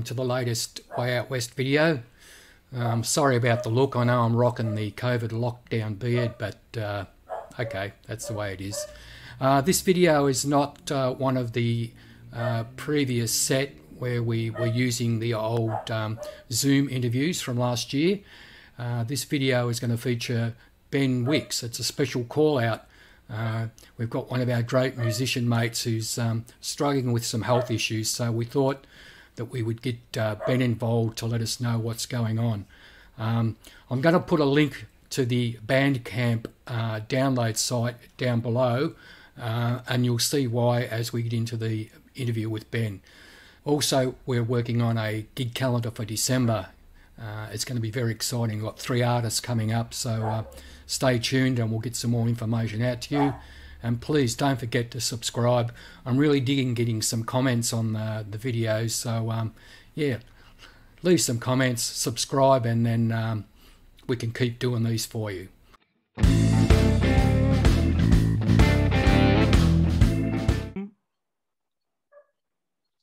welcome to the latest Way Out West video. Um, sorry about the look. I know I'm rocking the COVID lockdown beard, but uh, okay, that's the way it is. Uh, this video is not uh, one of the uh, previous set where we were using the old um, Zoom interviews from last year. Uh, this video is going to feature Ben Wicks. It's a special call out. Uh, we've got one of our great musician mates who's um, struggling with some health issues, so we thought that we would get uh, Ben involved to let us know what's going on. Um, I'm going to put a link to the Bandcamp uh, download site down below, uh, and you'll see why as we get into the interview with Ben. Also, we're working on a gig calendar for December. Uh, it's going to be very exciting. We've got three artists coming up, so uh, stay tuned and we'll get some more information out to you. And please don't forget to subscribe. I'm really digging getting some comments on the, the videos. So, um, yeah, leave some comments, subscribe, and then um, we can keep doing these for you.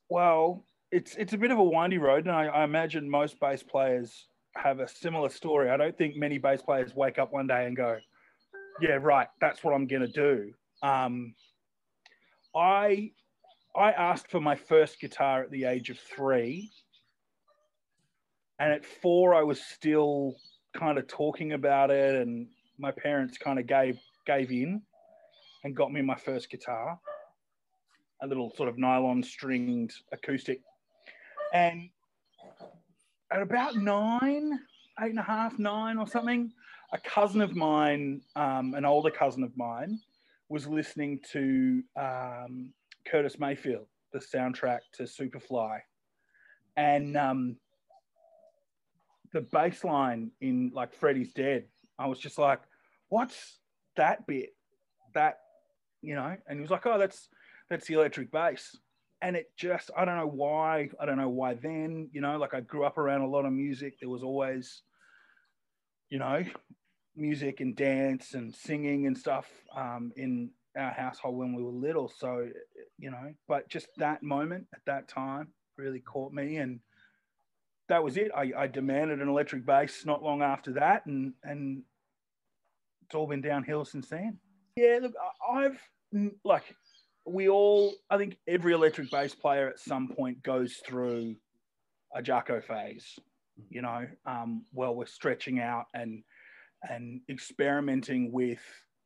Well, it's it's a bit of a windy road, and I, I imagine most bass players have a similar story. I don't think many bass players wake up one day and go, "Yeah, right, that's what I'm going to do." Um, I I asked for my first guitar at the age of three, and at four I was still kind of talking about it, and my parents kind of gave gave in and got me my first guitar, a little sort of nylon stringed acoustic, and at about nine, eight and a half, nine or something, a cousin of mine, um, an older cousin of mine, was listening to um, Curtis Mayfield, the soundtrack to Superfly, and um, the bass line in like Freddie's Dead. I was just like, "What's that bit?" That you know, and he was like, "Oh, that's that's the electric bass." And it just, I don't know why. I don't know why then. You know, like I grew up around a lot of music. There was always, you know, music and dance and singing and stuff um, in our household when we were little. So, you know, but just that moment at that time really caught me, and that was it. I, I demanded an electric bass not long after that, and and it's all been downhill since then. Yeah, look, I've like we all. I think every electric bass player at some point goes through a Jaco phase. You know, um, well, we're stretching out and and experimenting with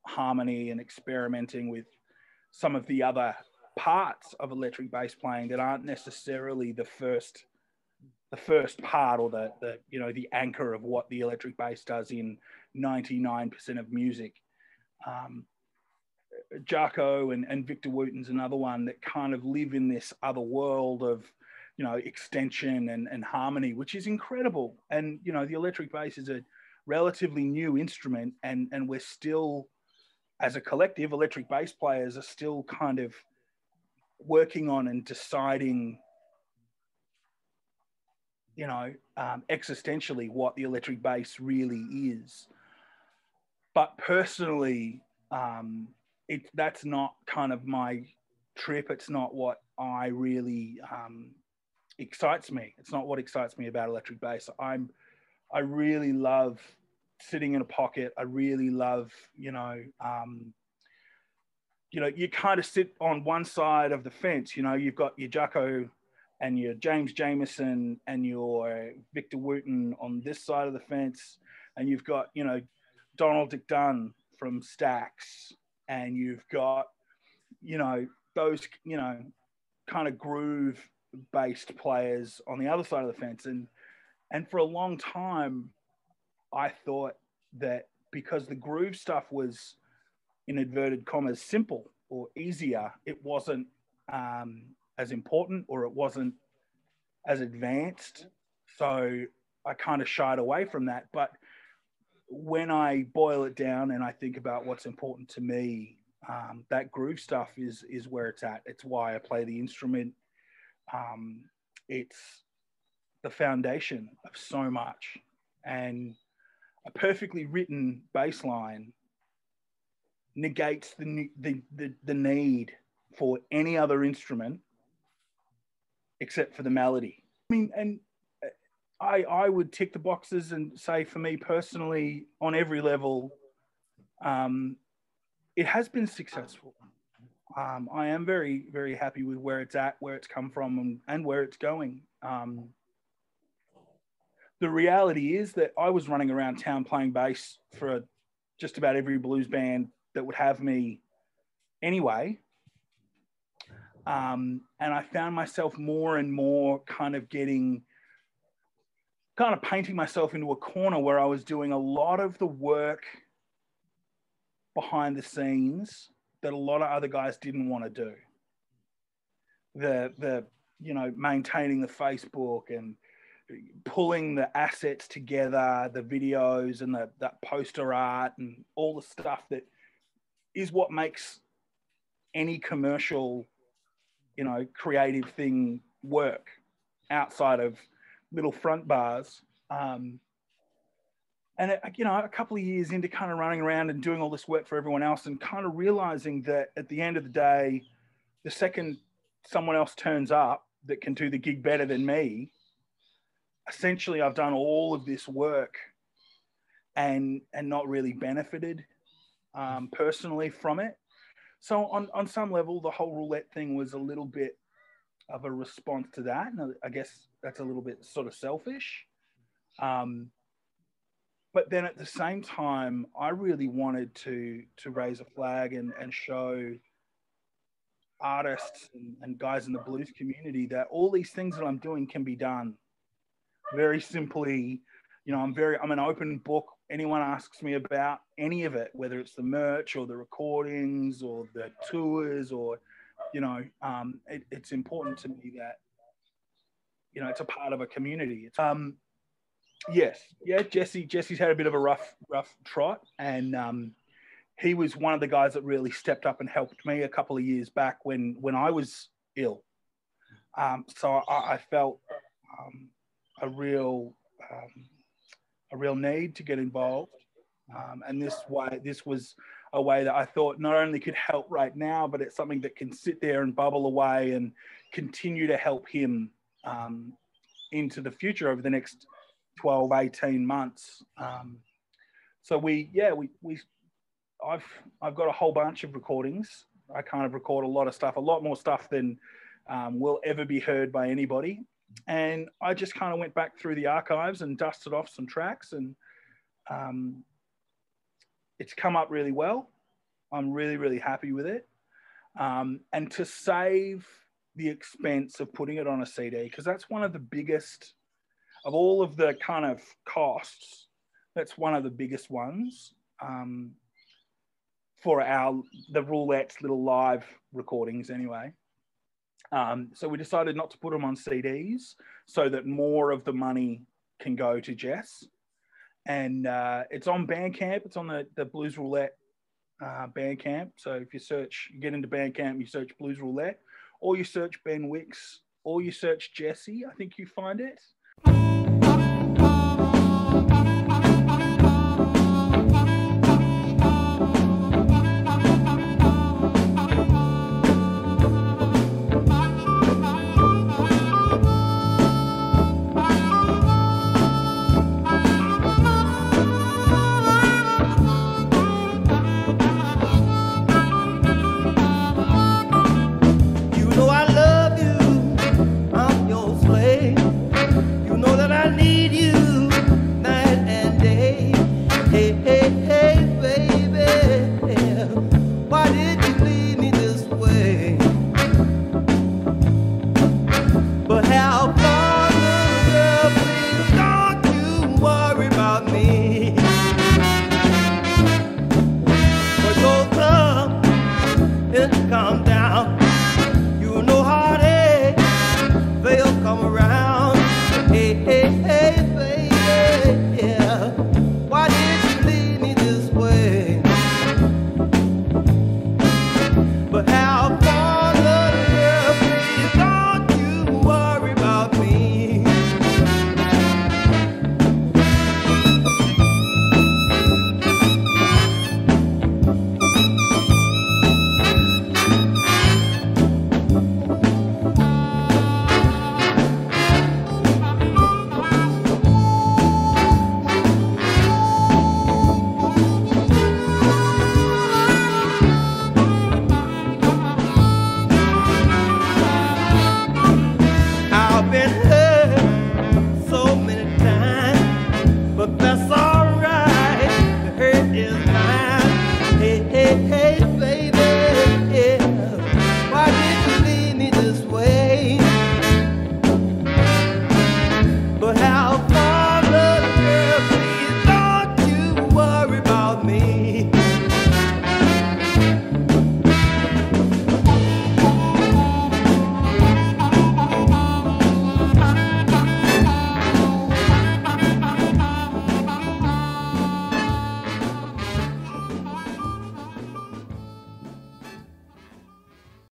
harmony and experimenting with some of the other parts of electric bass playing that aren't necessarily the first the first part or the, the you know the anchor of what the electric bass does in 99% of music. Um, Jaco and, and Victor Wooten's another one that kind of live in this other world of you know extension and, and harmony which is incredible. And you know the electric bass is a relatively new instrument and and we're still as a collective electric bass players are still kind of working on and deciding you know um, existentially what the electric bass really is. But personally um, it that's not kind of my trip. It's not what i really um, excites me. It's not what excites me about electric bass. I'm I really love sitting in a pocket. I really love, you know, um, you know, you kind of sit on one side of the fence. You know, you've got your Jaco and your James Jamerson and your Victor Wooten on this side of the fence, and you've got, you know, Donald McDunn from Stax, and you've got, you know, those, you know, kind of groove based players on the other side of the fence, and and for a long time, I thought that because the groove stuff was, in inverted commas, simple or easier, it wasn't um, as important or it wasn't as advanced. So I kind of shied away from that. But when I boil it down and I think about what's important to me, um, that groove stuff is is where it's at. It's why I play the instrument. Um, it's the foundation of so much. And a perfectly written bass line negates the, the, the, the need for any other instrument except for the melody. I mean, and I I would tick the boxes and say for me personally, on every level, um, it has been successful. Um, I am very very happy with where it's at, where it's come from, and, and where it's going. Um, the reality is that I was running around town playing bass for just about every blues band that would have me anyway. Um, and I found myself more and more kind of getting, kind of painting myself into a corner where I was doing a lot of the work behind the scenes that a lot of other guys didn't want to do. The, the, you know, maintaining the Facebook and pulling the assets together, the videos and the that poster art and all the stuff that is what makes any commercial, you know, creative thing work outside of little front bars. Um, and it, you know, a couple of years into kind of running around and doing all this work for everyone else, and kind of realizing that at the end of the day, the second someone else turns up that can do the gig better than me, essentially I've done all of this work and and not really benefited um, personally from it. So on on some level, the whole roulette thing was a little bit of a response to that, and I guess that's a little bit sort of selfish. Um, but then at the same time, I really wanted to to raise a flag and and show artists and, and guys in the blues community that all these things that I'm doing can be done very simply, you know, I'm very, I'm an open book. Anyone asks me about any of it, whether it's the merch or the recordings or the tours or, you know, um, it, it's important to me that, you know, it's a part of a community. It's, um, yes, yeah, Jesse, Jesse's had a bit of a rough, rough trot, and um, he was one of the guys that really stepped up and helped me a couple of years back when when I was ill. Um, so I, I felt um, a real um, a real need to get involved. Um, and this way, this was a way that I thought not only could help right now, but it's something that can sit there and bubble away and continue to help him um, into the future over the next 12, 18 months. Um, so we, yeah, we, we, I've, I've got a whole bunch of recordings. I kind of record a lot of stuff, a lot more stuff than um, will ever be heard by anybody and I just kind of went back through the archives and dusted off some tracks, and um, it's come up really well. I'm really, really happy with it. Um, and to save the expense of putting it on a CD, because that's one of the biggest of all of the kind of costs. That's one of the biggest ones um, for our the roulette's little live recordings, anyway. Um, so we decided not to put them on CDs so that more of the money can go to Jess. And uh, it's on Bandcamp. It's on the, the Blues Roulette uh, Bandcamp. So if you search, you get into Bandcamp, you search Blues Roulette, or you search Ben Wicks, or you search Jesse, I think you find it.